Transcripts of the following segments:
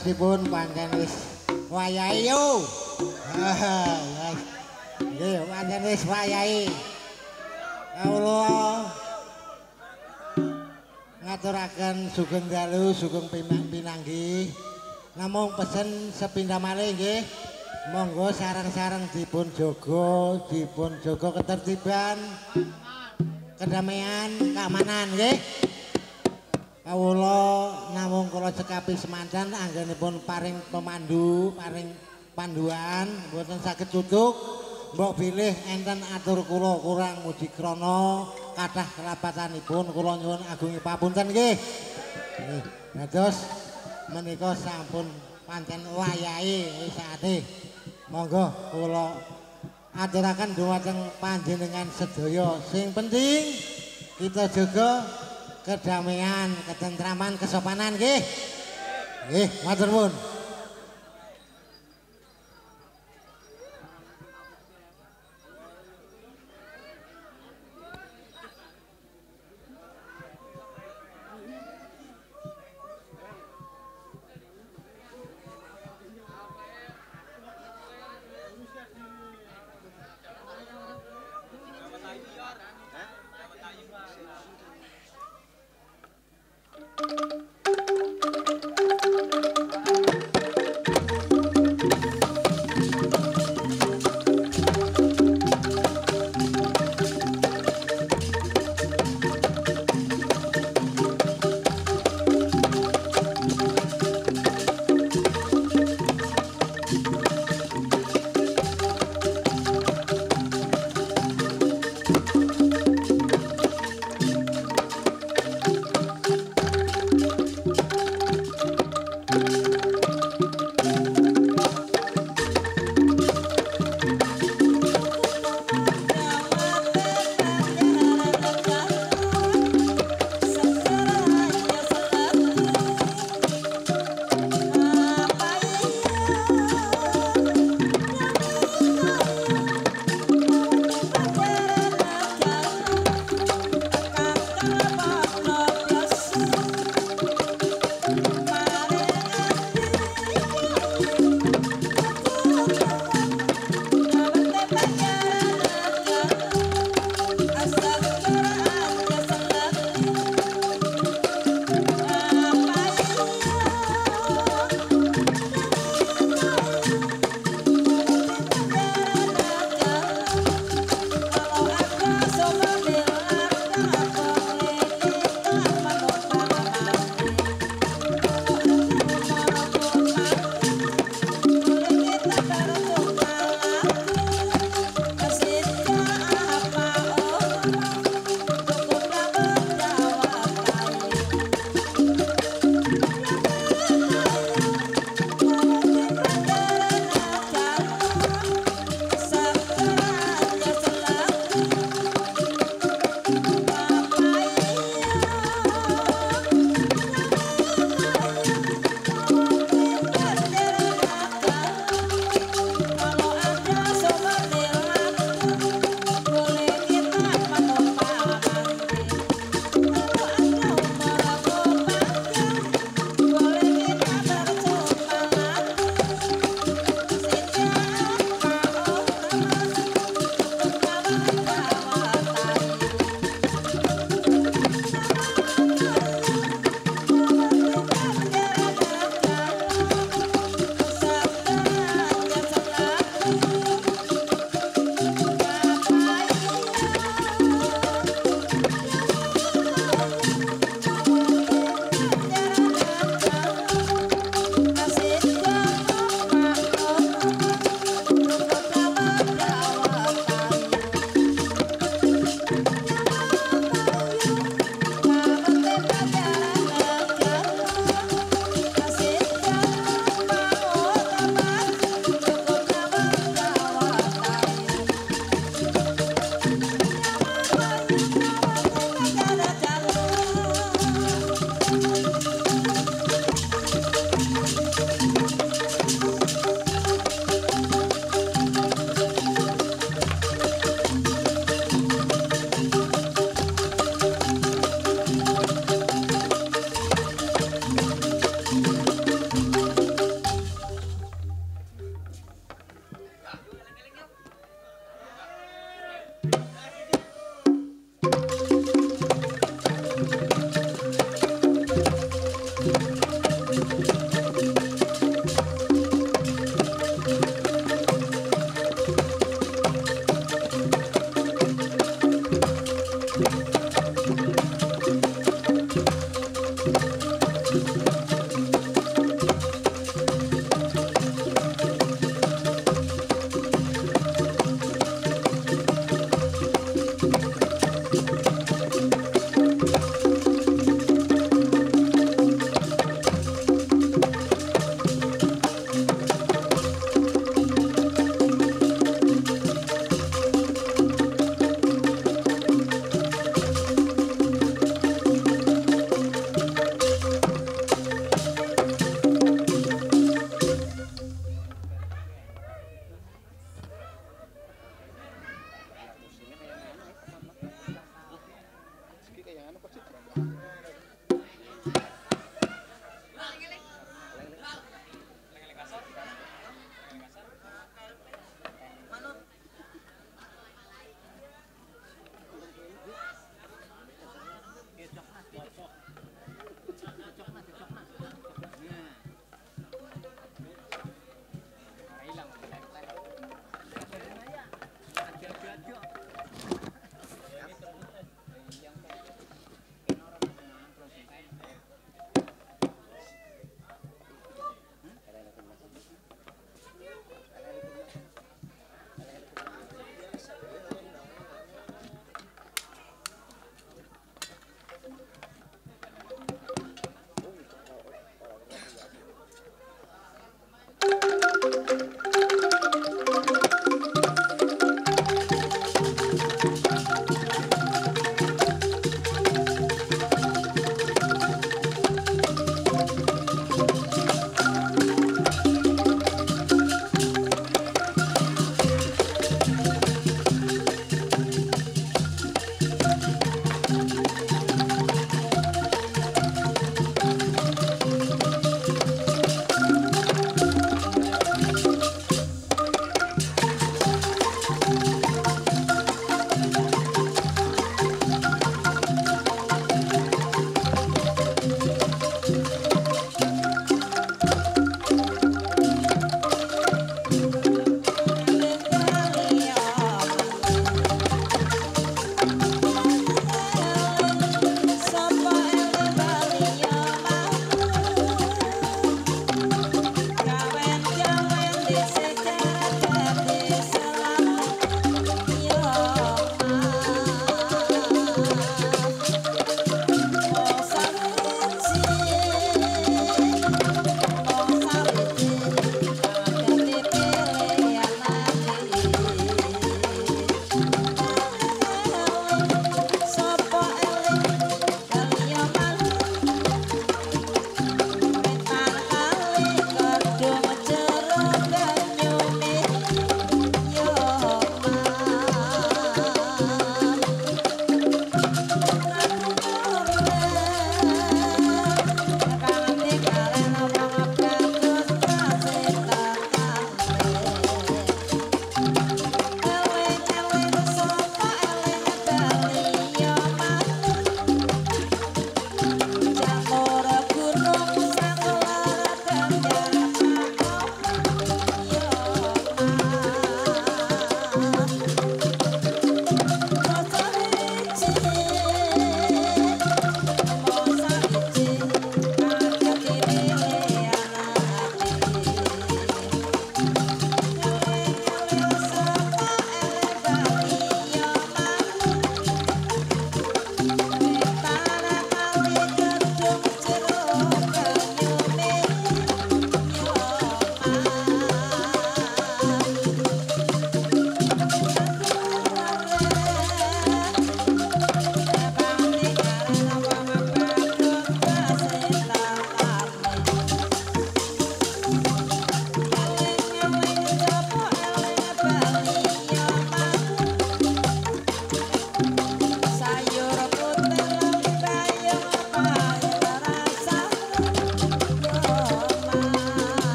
Adosipun pancen wis wayahe yo. Nggih, pancen wis wayahe. Allah ngaturaken sugeng dalu, sugeng pinanggi. Namung pesen sepindah malih nggih. Monggo sareng-sareng dipun jaga, dipun jaga ketertiban, kedamaian, keamanan nggih. Kawula namung kula cekapi semanten anggenipun paring pemandu paring panduan mboten saged cucuk. Mbok bilih enten atur kula kurang muji krana kathah kerabatanipun kula nyuwun agungi papunten nggih. Nggih dados menika sampun pancen wayahe wisate monggo kula aturaken dhumateng panjenengan sedaya. Sing penting kita juga kedamaian, ketentraman, kesopanan nggih. Nggih, matur nuwun.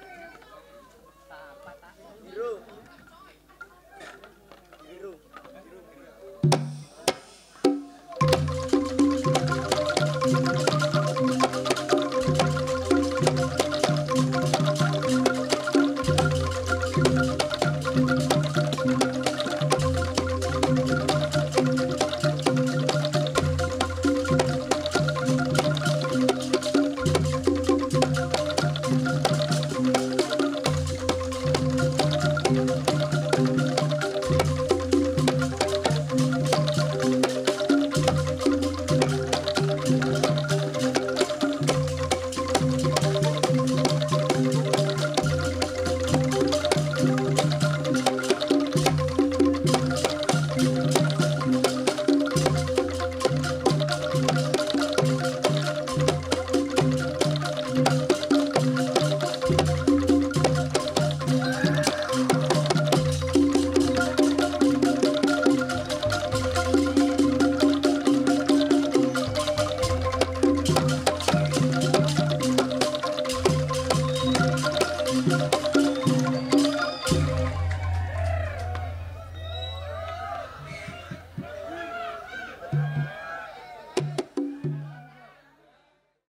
Hey!